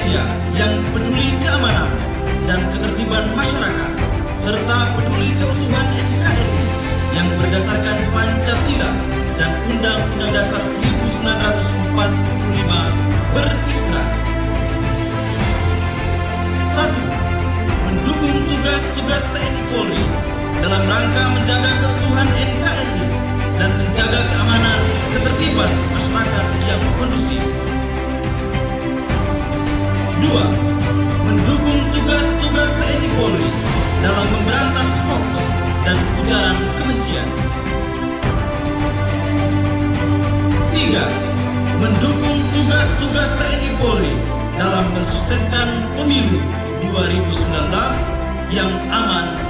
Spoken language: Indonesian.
Indonesia yang peduli keamanan dan ketertiban masyarakat, serta peduli keutuhan NKRI yang berdasarkan Pancasila dan Undang-Undang Dasar 1945 berikrar. Satu, mendukung tugas-tugas TNI Polri dalam rangka menjaga keutuhan NKRI dan menjaga keamanan ketertiban masyarakat yang kondusif. Dua, mendukung tugas-tugas TNI Polri dalam memberantas hoax dan ujaran kebencian. Tiga, mendukung tugas-tugas TNI Polri dalam mensukseskan pemilu 2019 yang aman.